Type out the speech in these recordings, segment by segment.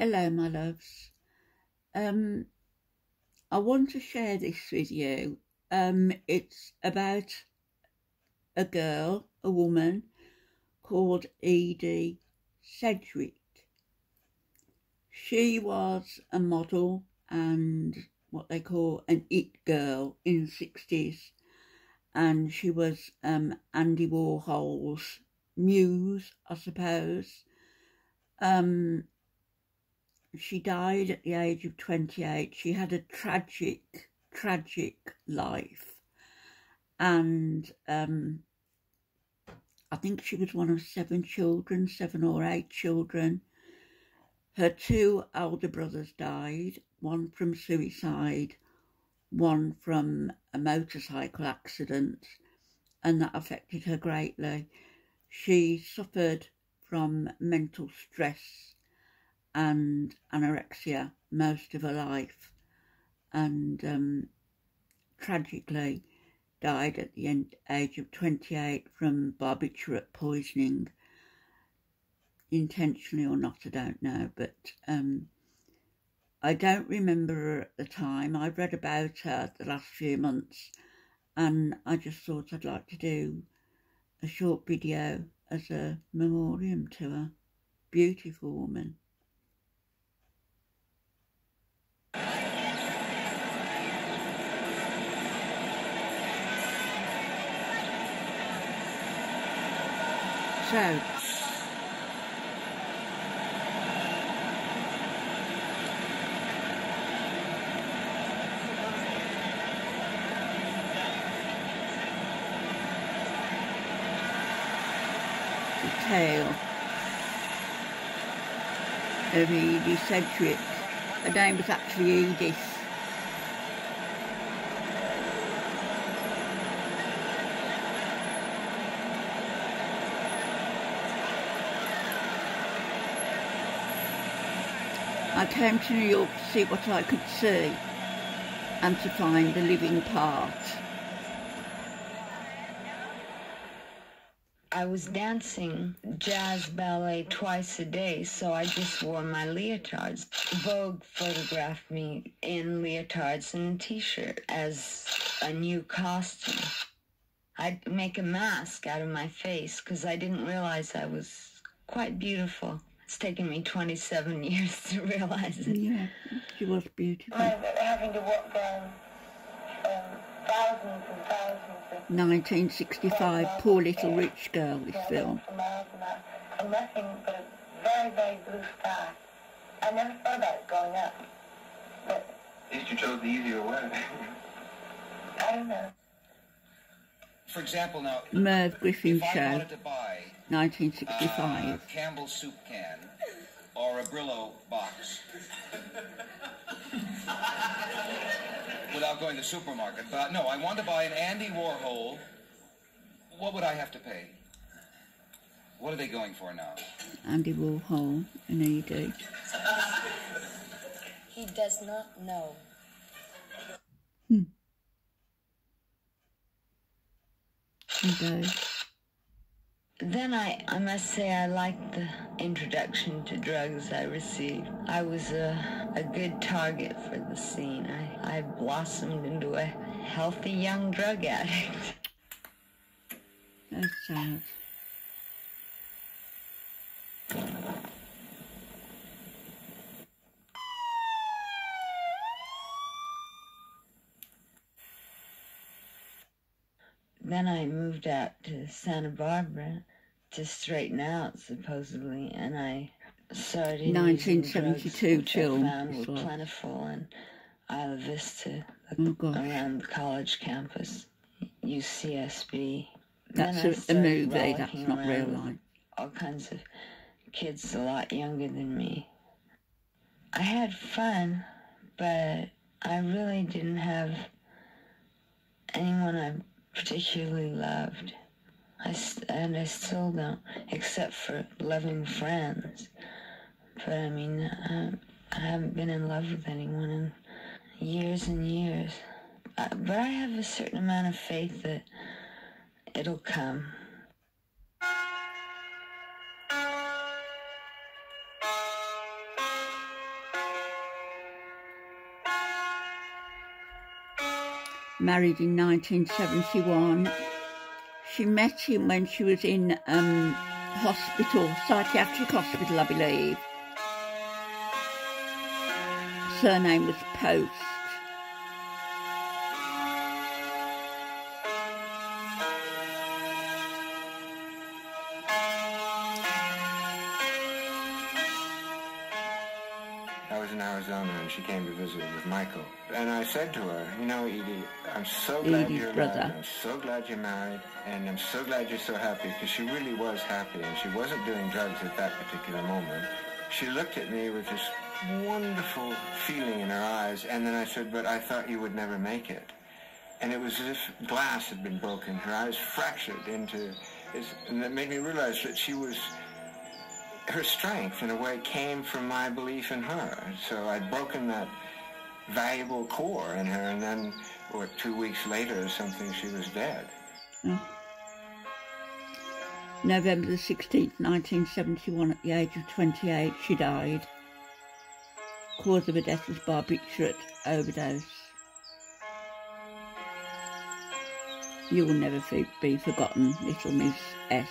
Hello, my loves. Um, I want to share this with you. Um, it's about a girl, a woman called Edie Sedgwick. She was a model and what they call an it girl in the 60s and she was um, Andy Warhol's muse, I suppose. Um, she died at the age of 28. She had a tragic, tragic life. And um, I think she was one of seven children, seven or eight children. Her two elder brothers died, one from suicide, one from a motorcycle accident, and that affected her greatly. She suffered from mental stress and anorexia most of her life. And um, tragically died at the end, age of 28 from barbiturate poisoning. Intentionally or not I don't know but um, I don't remember her at the time. I read about her the last few months and I just thought I'd like to do a short video as a memoriam to her beautiful woman So, the tale of Edie Sedgwick. Her name was actually Edith. I came to New York to see what I could see and to find the living part. I was dancing jazz ballet twice a day, so I just wore my leotards. Vogue photographed me in leotards and a t-shirt as a new costume. I'd make a mask out of my face because I didn't realize I was quite beautiful. It's taken me 27 years to realize it. Yeah, she was beautiful. having to walk down um, thousands and thousands of 1965, Poor Little Rich Girl, this film. for miles and miles, and nothing but a very, very blue sky. I never thought about it growing up, but At least you chose the easier way. I don't know. For example, now, Merv Griffin if I Show, wanted to buy a 1965. Campbell's soup can or a Brillo box without going to the supermarket, but no, I want to buy an Andy Warhol, what would I have to pay? What are they going for now? Andy Warhol and Edie. He does not know. And, uh, Then I, I must say I liked the introduction to drugs I received. I was a, a good target for the scene. I, I blossomed into a healthy young drug addict. that's sad. Then I moved out to Santa Barbara to straighten out, supposedly, and I started using 1972 drugs, which I film, found were was. plentiful in Isla Vista, Oh, around the college campus, UCSB. That's a, a movie, that's not real life. all kinds of kids a lot younger than me. I had fun, but I really didn't have anyone I particularly loved. I and I still don't, except for loving friends. But I mean, um, I haven't been in love with anyone in years and years. Uh, but I have a certain amount of faith that it'll come. Married in 1971. She met him when she was in um, hospital, psychiatric hospital, I believe. Surname was Post. In Arizona and she came to visit with Michael. And I said to her, you know, Edie, I'm so glad you're brother. alive. I'm so glad you're married. And I'm so glad you're so happy because she really was happy and she wasn't doing drugs at that particular moment. She looked at me with this wonderful feeling in her eyes. And then I said, but I thought you would never make it. And it was as if glass had been broken. Her eyes fractured into, and that made me realize that she was her strength in a way came from my belief in her. So I'd broken that valuable core in her and then what two weeks later or something she was dead. Hmm. November the 16th, 1971, at the age of 28, she died. Cause of her death was barbiturate overdose. You will never be forgotten, little Miss S.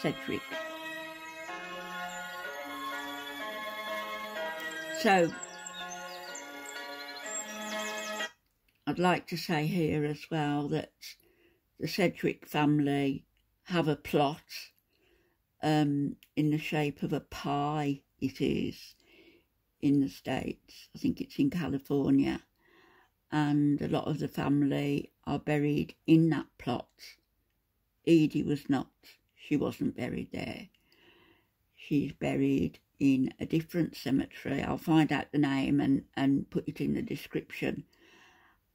Sedgwick. So, I'd like to say here as well that the Sedgwick family have a plot um, in the shape of a pie, it is, in the States. I think it's in California. And a lot of the family are buried in that plot. Edie was not. She wasn't buried there. She's buried in a different cemetery. I'll find out the name and, and put it in the description.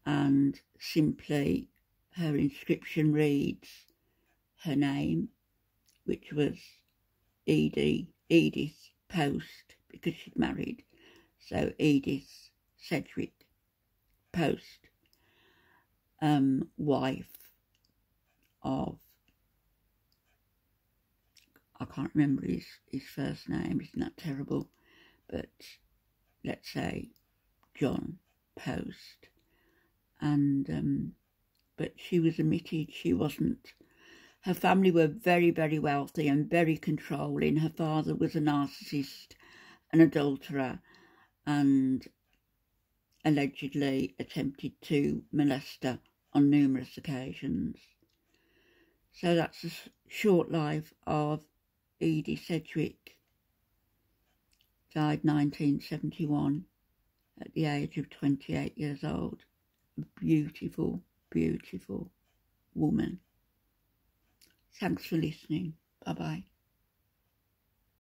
And simply her inscription reads her name, which was Edie, Edith Post, because she'd married. So Edith Sedgwick Post, um, wife of I can't remember his, his first name, isn't that terrible? But let's say John Post. And um, but she was admitted, she wasn't. Her family were very, very wealthy and very controlling. Her father was a narcissist, an adulterer, and allegedly attempted to molest her on numerous occasions. So that's a s- short life of Edie Sedgwick. Died 1971 at the age of 28 years old. A beautiful, beautiful woman. Thanks for listening. Bye bye.